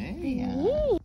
에이야. 커?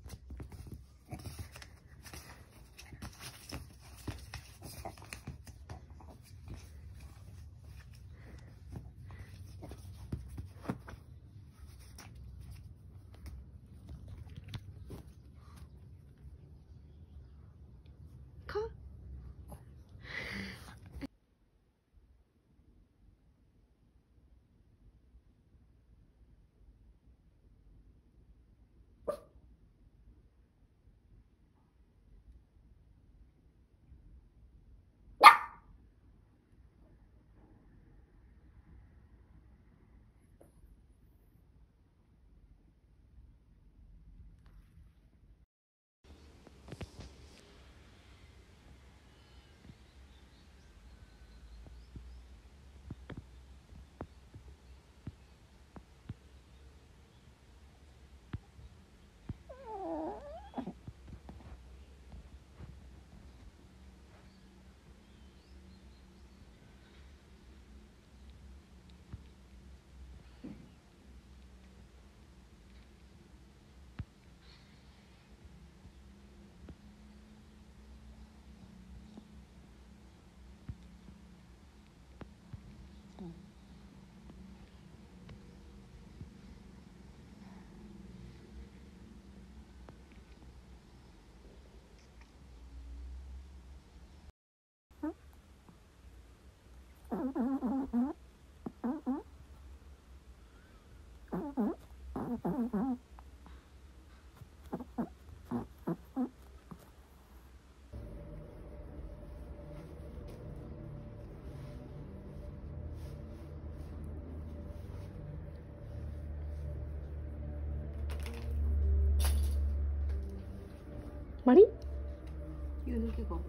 마리? 이거 이렇게 봐.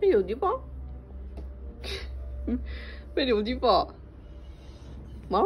메리 어디 봐? 메리 어디 봐? 마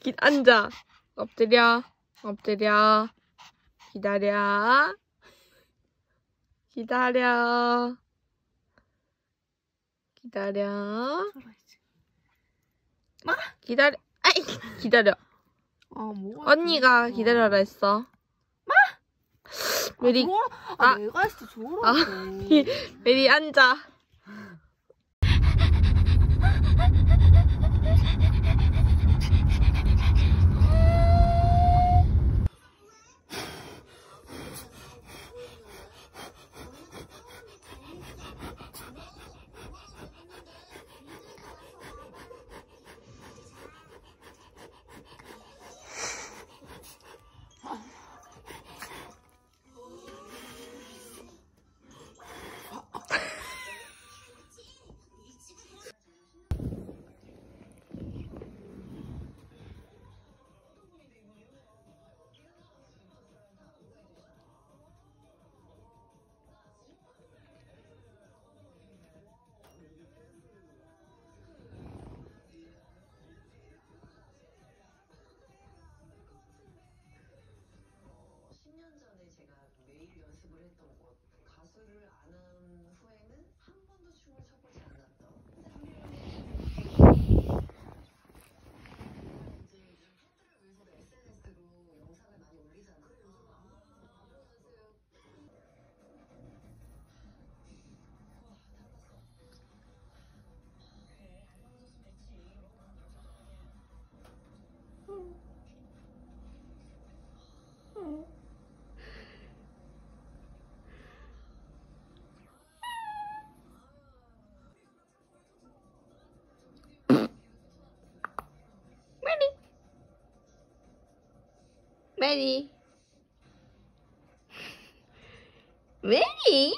기, 앉아. 엎드려. 엎드려. 기다려. 기다려. 기다려. 기다려. 아이, 기다려. 아? 언니가 기다려라 했어. 메리, 아, 아. 아 내가 했어 저러고. 아, 메리 앉아. Ready? Ready?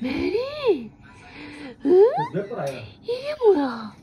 메리? 응? 이게 뭐야?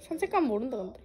선택감 모른다 근데.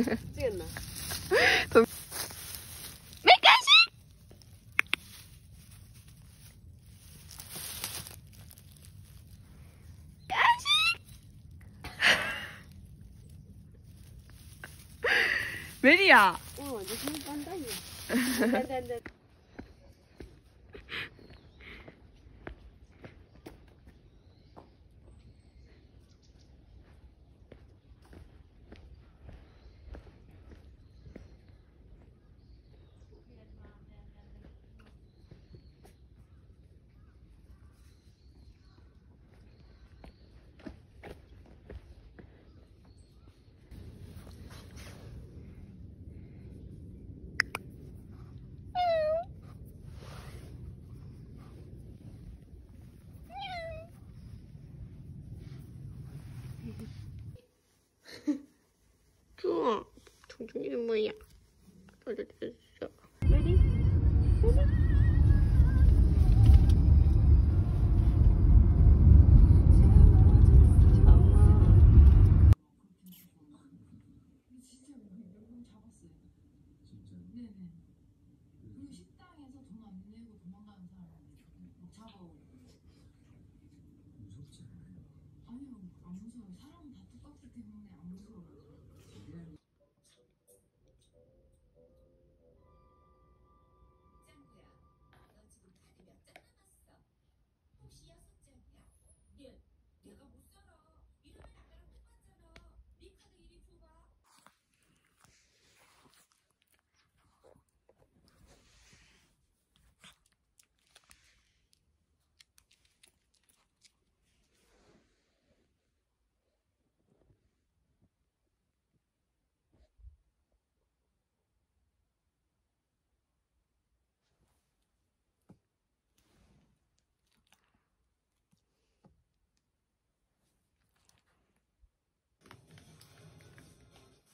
違うな。めかし。かし。メリア。うん、絶。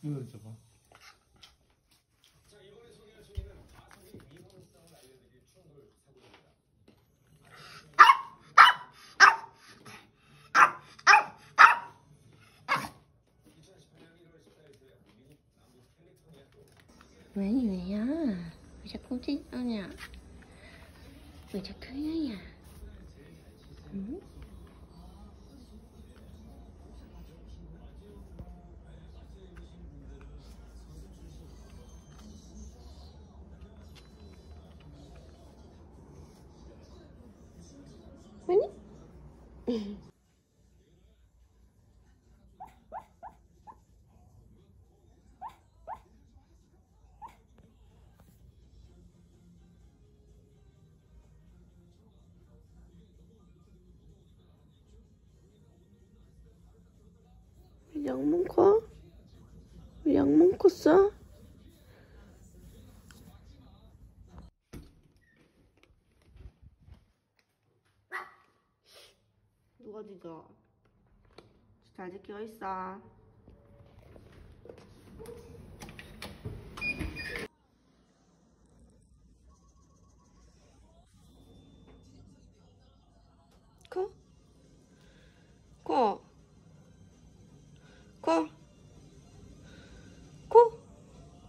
이거 줘봐. 왜니 왜야? 왜 자꾸 찢어냐? 왜 자꾸 이러냐? 응? 왜 양문 컸어? 누가 지져? 잘 지키고 있어. 커?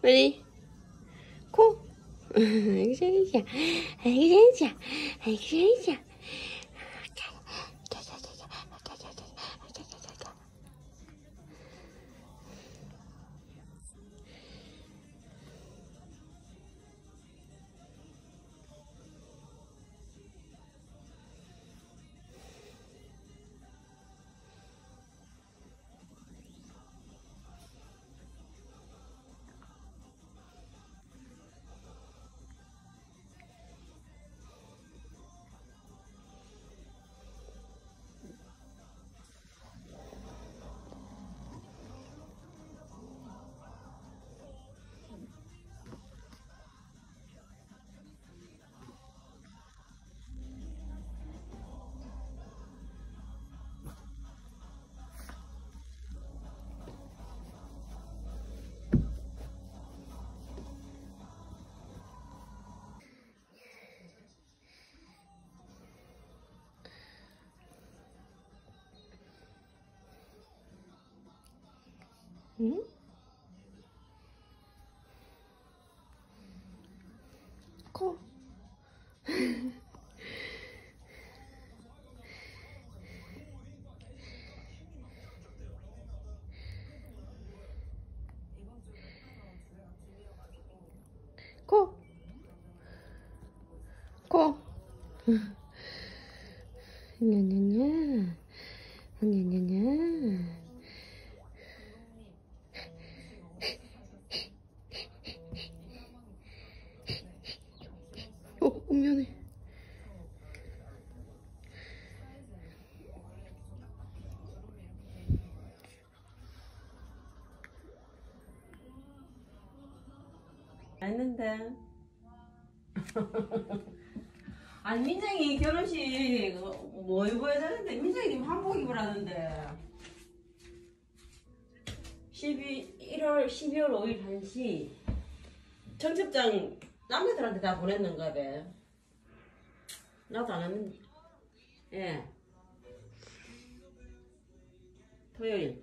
Ready, 코. 아이고 잘했어, 아이고 잘했어, 아이고 냐냐냐. 냐냐냐. 어, 어, 미안해. 했는데. 아니 민정이 결혼식 뭐 입어야 되는데 민정이 한복 입으라는데. 12, 1월 12월 5일 1시 청첩장 남자들한테 다 보냈는가 봐 나도 안 했는데. 예. 토요일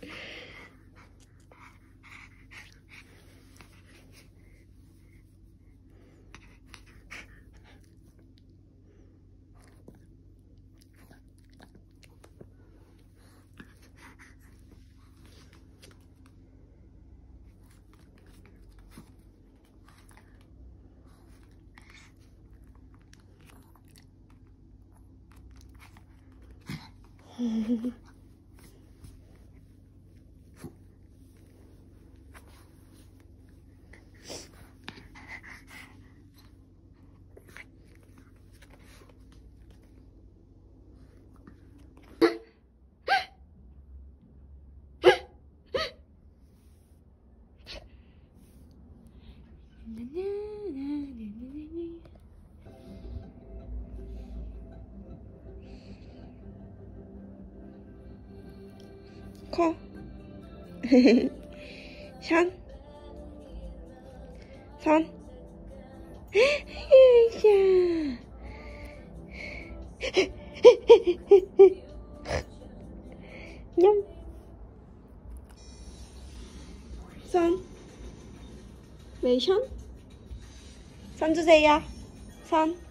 선. 선. 으쌰. 냠. 선. 메이션? 선 주세요. 선.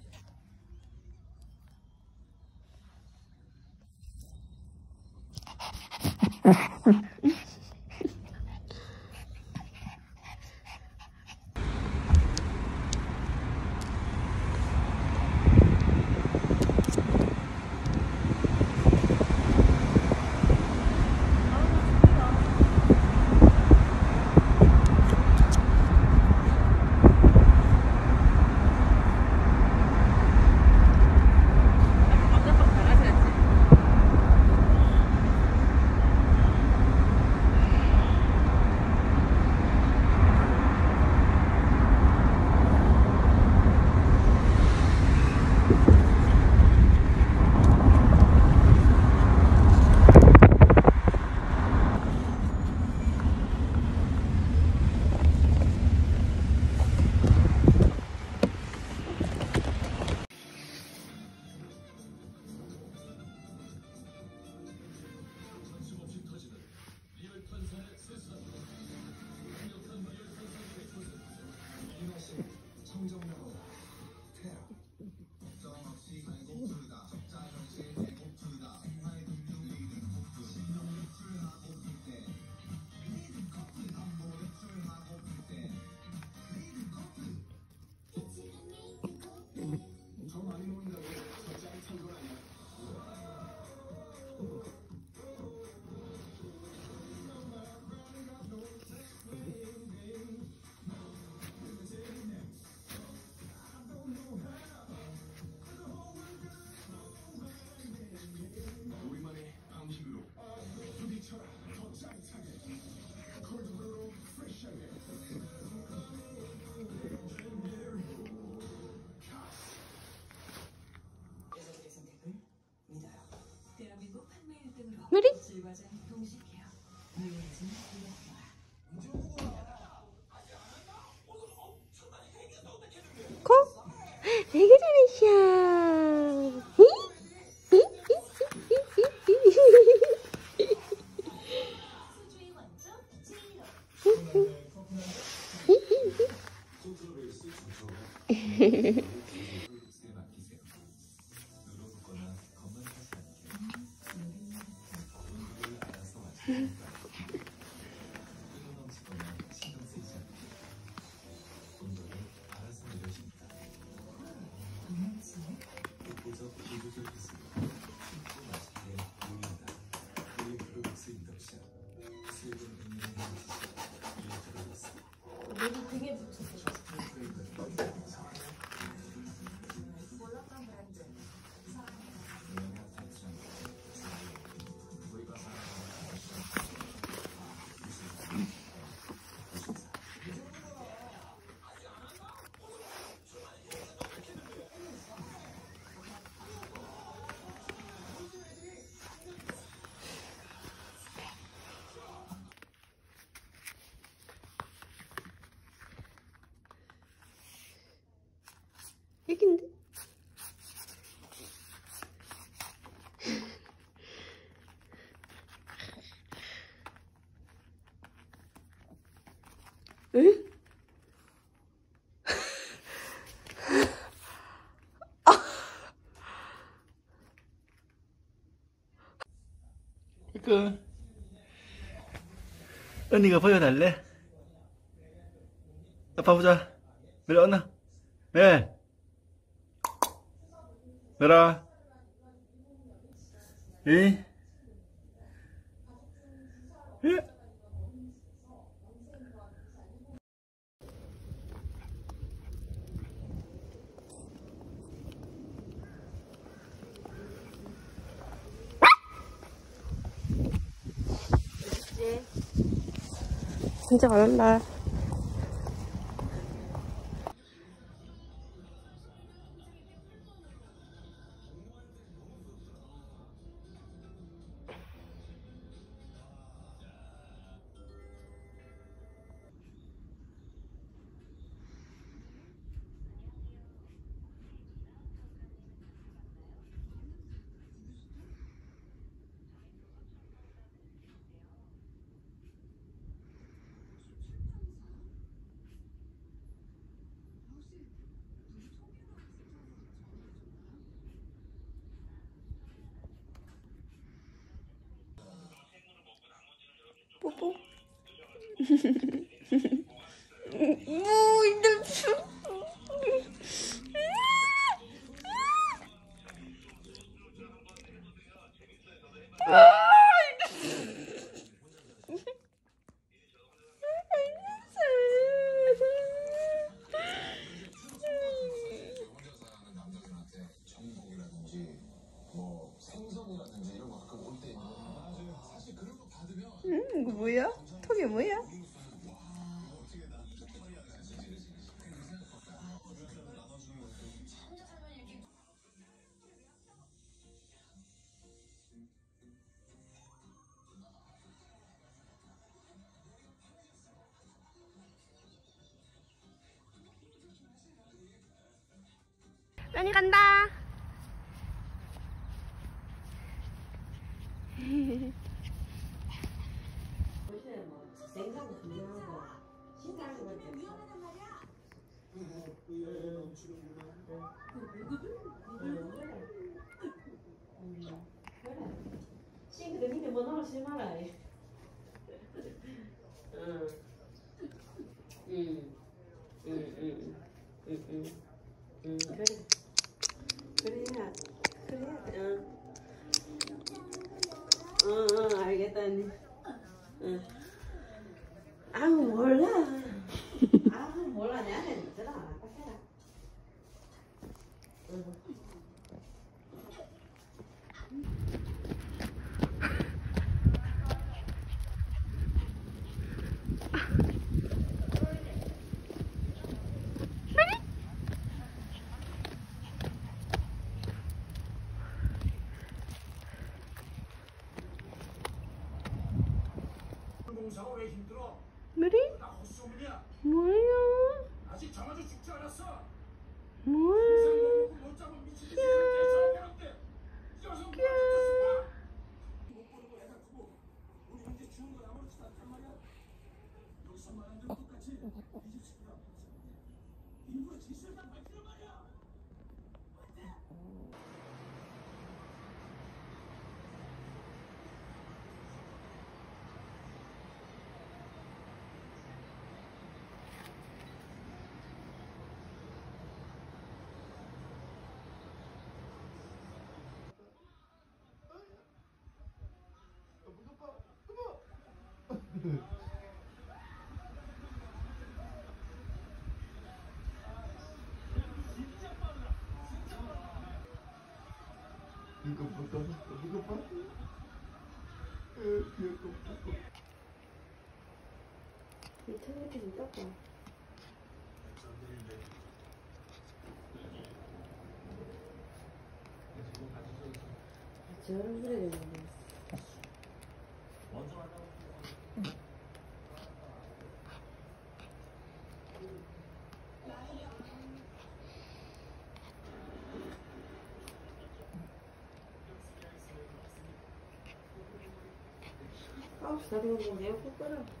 Cool. 여긴데? 응? 그 언니가 보여달래? 아빠 보자 멜 언나 멜 멜아 이? 예? 진짜 잘한다. 뽀뽀. 뭐, 신사하는 거 위험하단 말이야. 친구들 밑에 뭐 넣어 쓰지 마라. 응. 응. 응, 응, 응, 응, 응, 그래. 그래야, 그래야 돼, 응. 응, 응, 알겠다, 언니. 응. 아우, 몰라. 아우, 몰라. 내한테 있더라. 아까 해라. 왜힘들어? 메리? 나 헛소문이야. 뭐야? 아직 정아도 죽지 않았어. 뭐야? 이거 보다 이거 봐. 이거 봐. 인터넷에 좀 닦아. 저런 그래 되는 데. 아홉 시다 되었는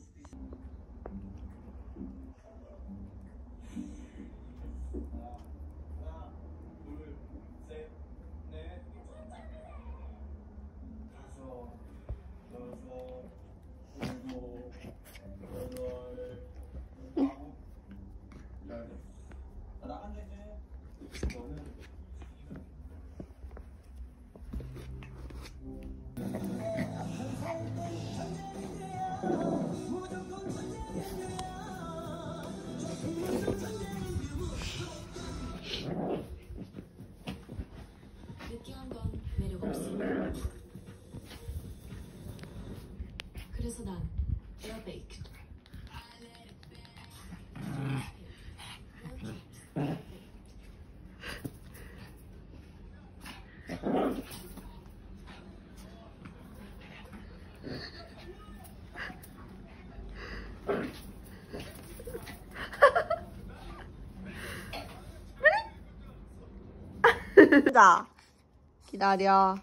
자, 기다려.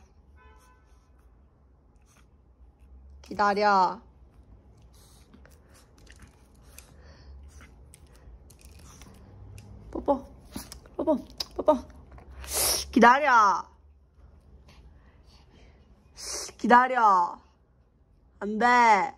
기다려. 뽀뽀, 뽀뽀, 뽀뽀. 기다려. 기다려. 안 돼.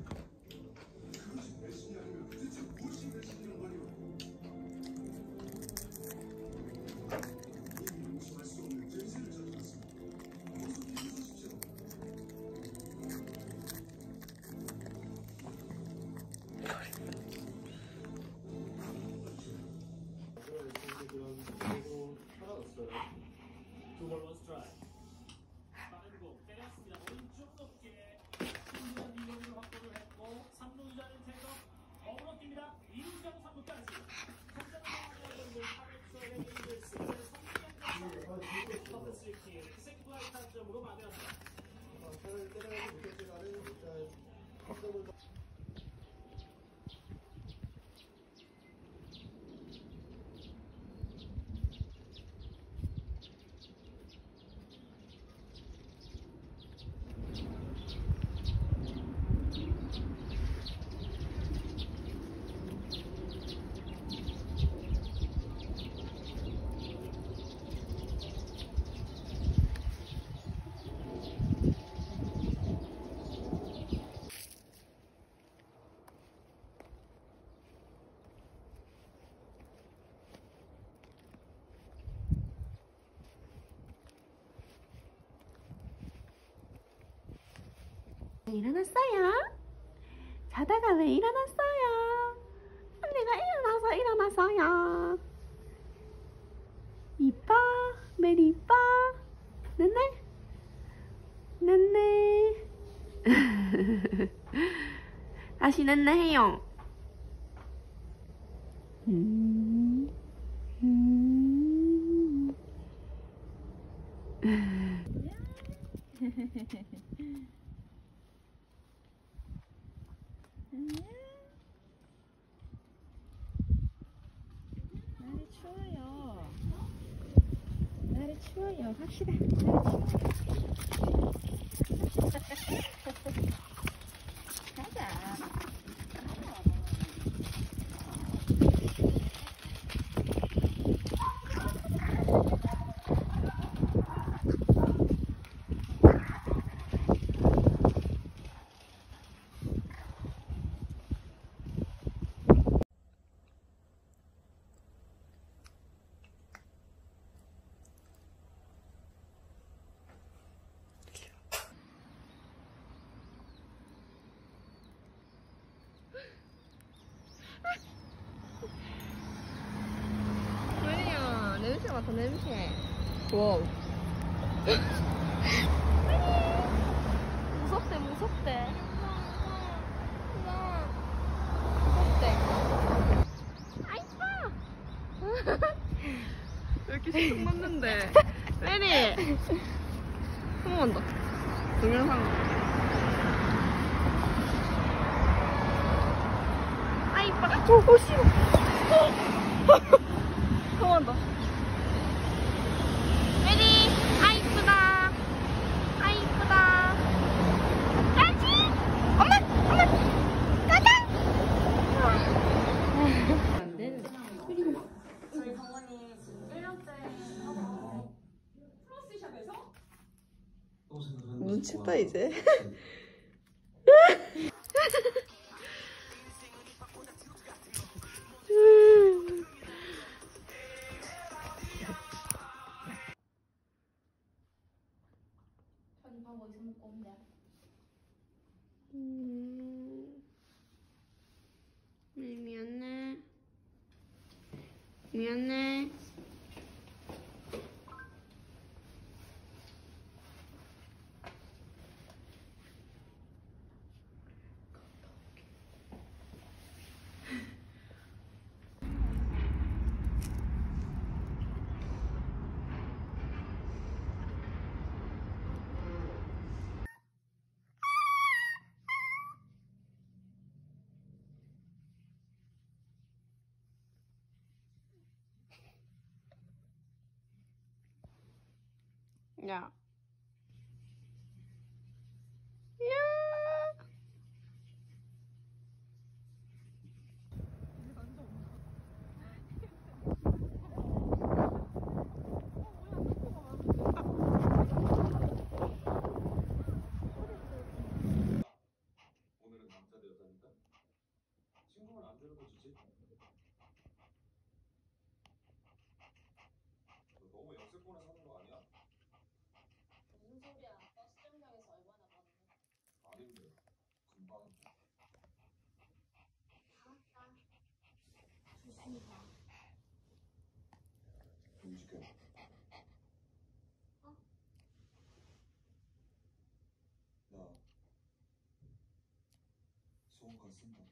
왜 일어났어요? 자다가 왜 일어났어요? 언니가 일어나서 일어나서요. 이뻐 메리 이뻐. 네네? 네네. 다시 네네 해요. ンドドミノサンドはい。しい 미쳤다 이제. 지금. 어? 나 소원가 쓴다.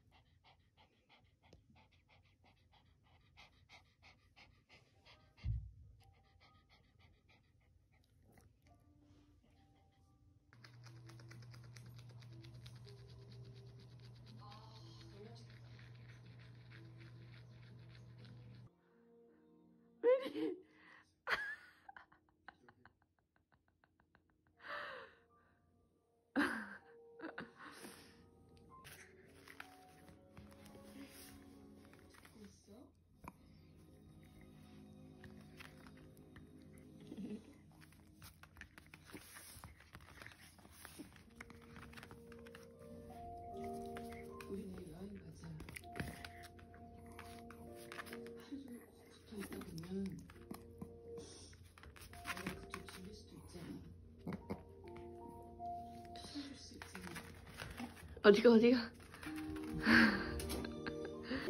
어디가 어디가?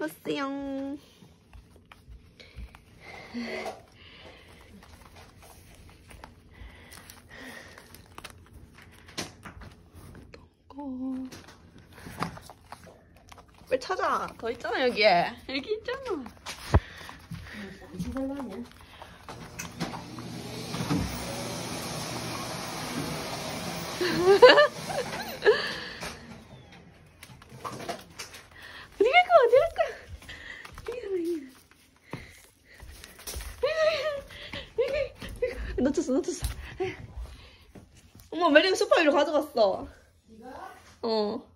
왔어요. 똥꼬. 왜 찾아? 더 있잖아 여기에. 여기 있잖아. 안 사달라 하냐? 어디 갈 거야? 어디 갈 거야? 여기 가라, 여기. 여기, 여기, 여기. 놓쳤어, 놓쳤어. 엄마, 메리가 소파 위로 가져갔어. 어.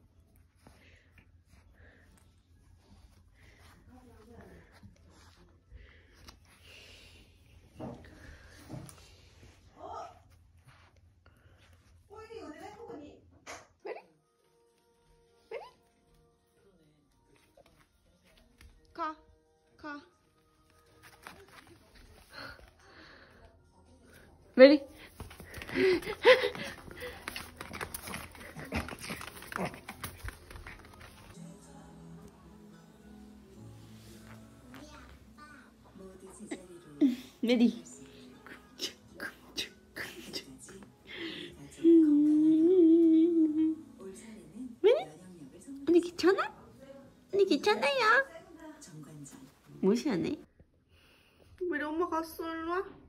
메리. 메리. 메리? 언니 괜찮아? 언니 괜찮아요? 무시하네. 우리 엄마 갔어, 일로 와.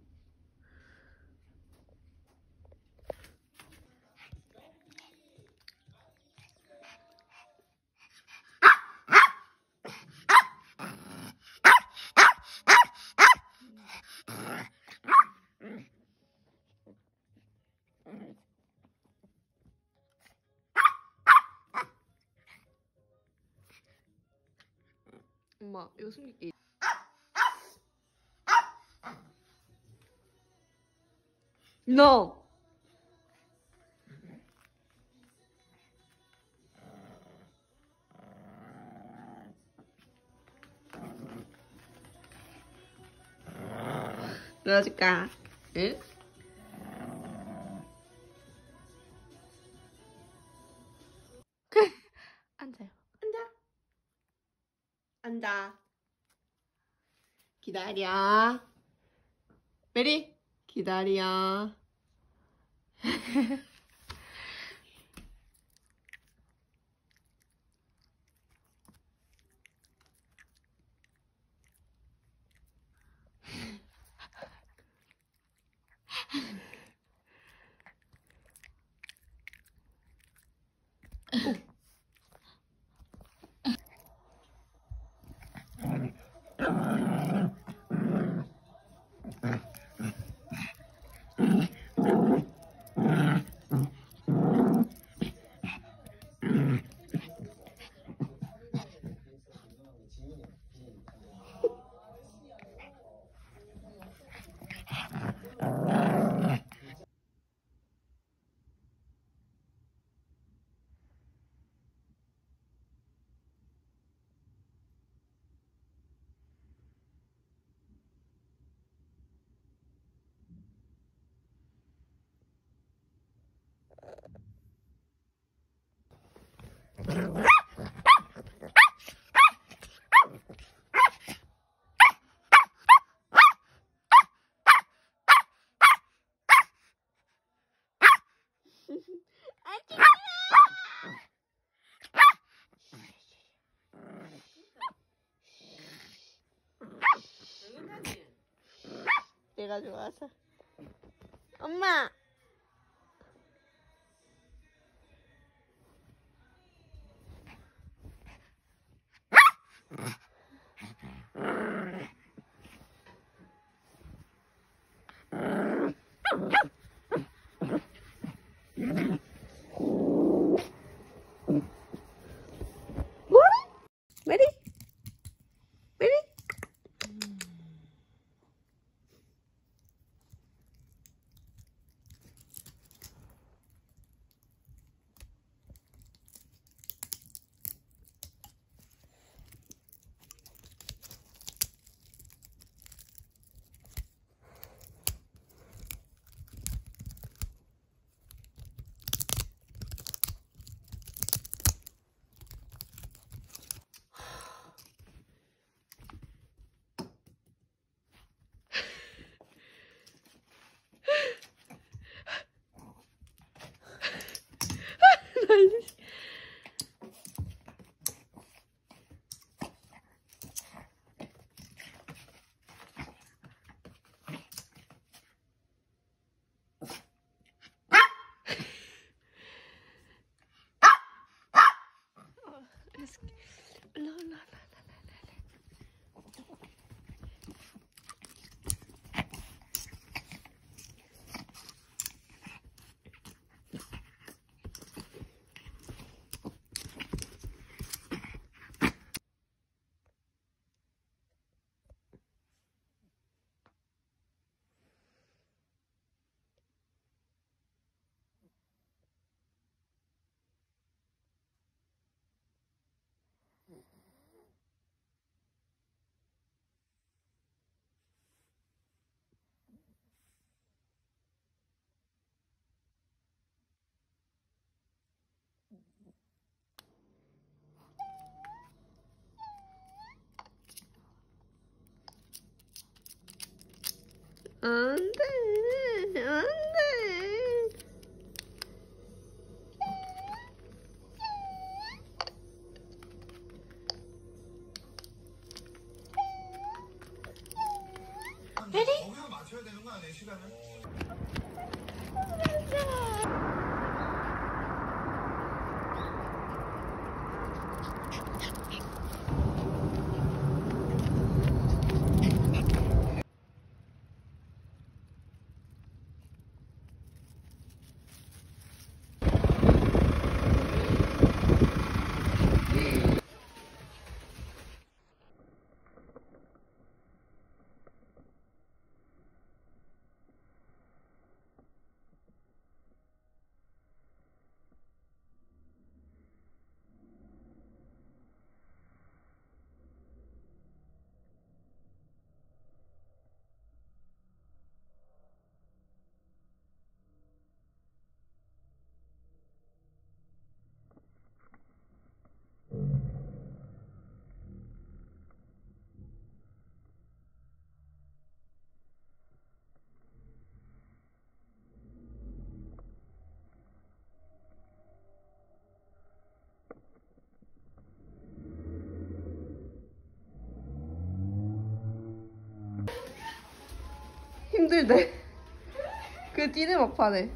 엄마, 이거 숨길게. No. 넣어줄까? 응? 기다려. 메리, 기다려. 내가 좋아서. 엄마. baby. 힘들대. 그 뛰는 막판에.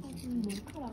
但是，你了。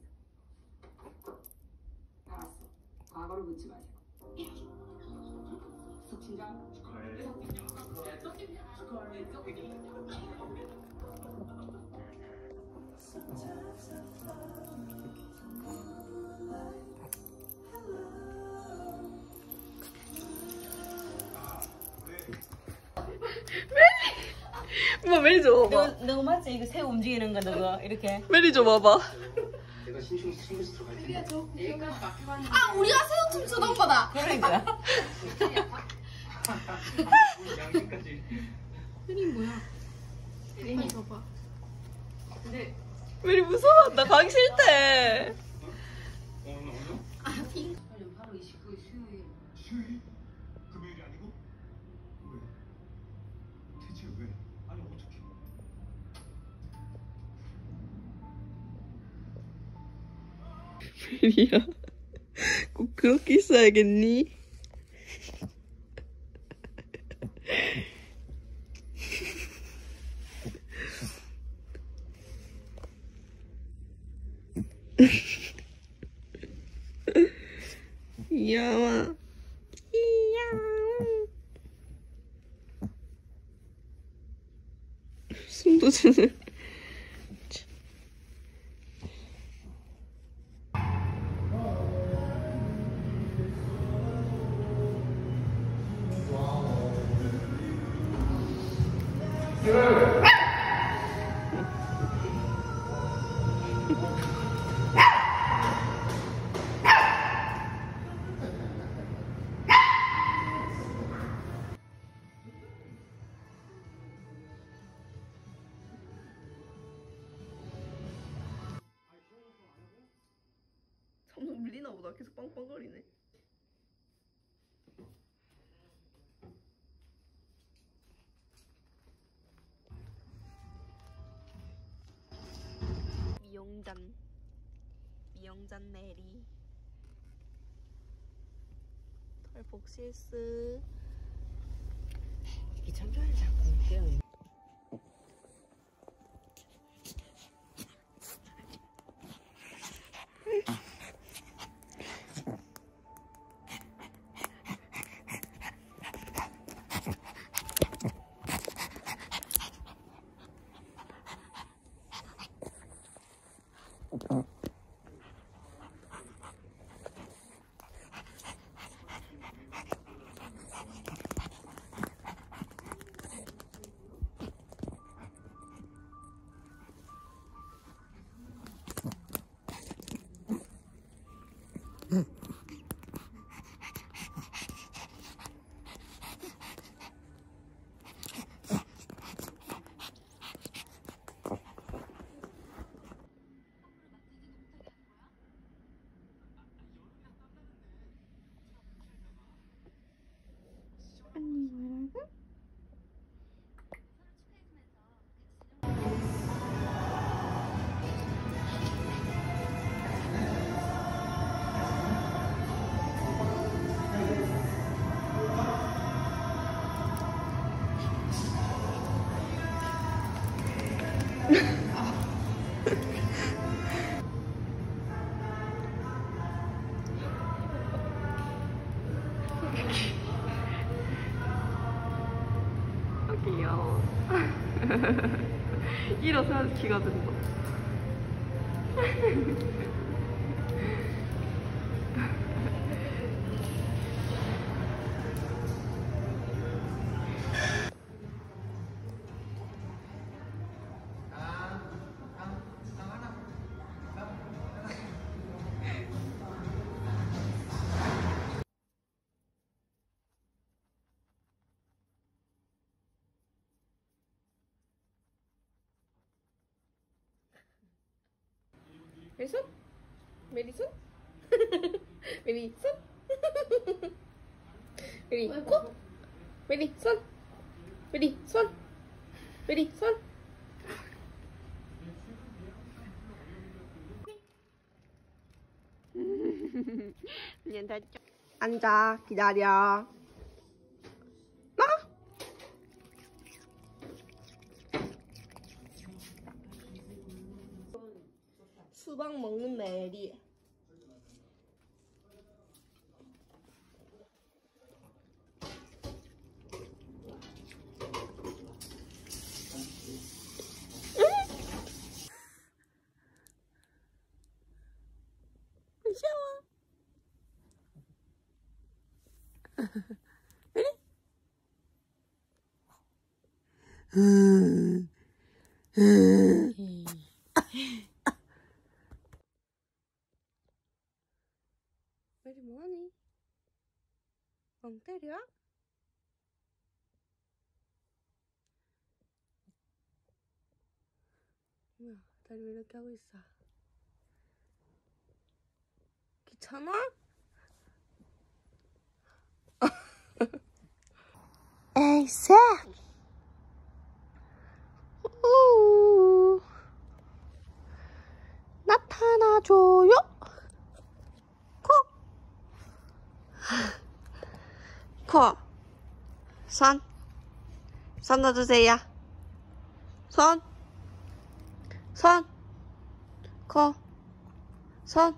엄마 메리 좀 봐봐. 너, 너 맞지? 이거 새우 움직이는 거 너거 이렇게. 메리 좀 봐봐. 내가 신경 신경 들어갈 테니 아 우리가 새우 춤 추던 오빠다. 그러니까. 양념까지 메리 무서워한다. 가기 싫대. 메리야. 꼭 그렇게 있어야겠니? 야마. 이야. 숨도 주는. 점점 밀리나 보다. 계속 빵빵거리네. 미용잔. 미용잔 메리. 털 복실스. 이게 참 좋아해 자꾸. 아, 메리손? 메리손? 메리손? 메리코? 메리손? 메리손? 메리손? 앉아 기다려 막 먹는 메리. 무서워. 메리 뭐하니? 멍 때려? 뭐야, 다리 왜 이렇게 하고 있어? 귀찮아? 에이, 새! 우 나타나줘요! 코! 코! 손! 손 넣어주세요. 손! 손! 코! 손!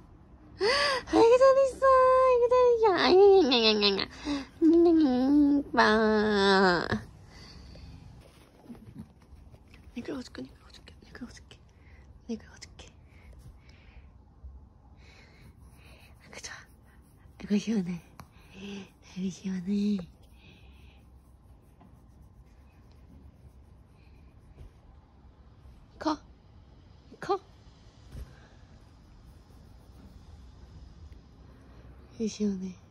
아이고 잘했어 아이고 잘했어 빠 내가 어줄게 내가 어줄게 내가 어줄게 내가 어줄게 아이고 좋아 아이고 시원해 아이고 시원해 커 커. 이 시원해.